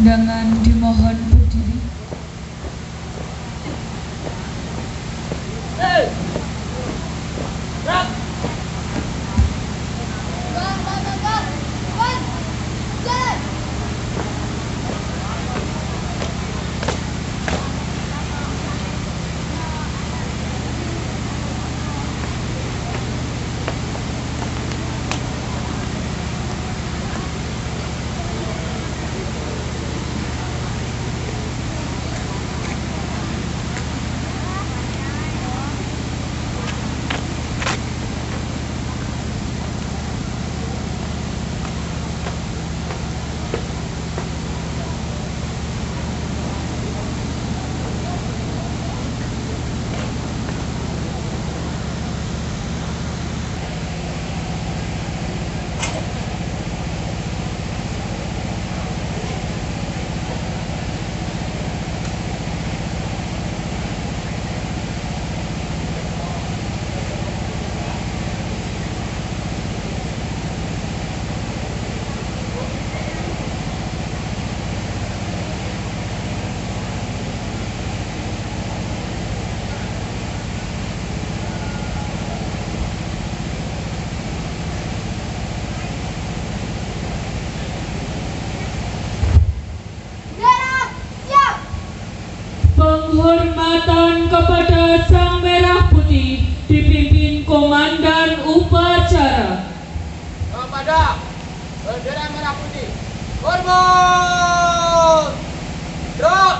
Undangan dimohon Penghormatan kepada Sang Merah Putih dipimpin Komandan Upacara. kepada bendera merah putih. Hormat! Gerak!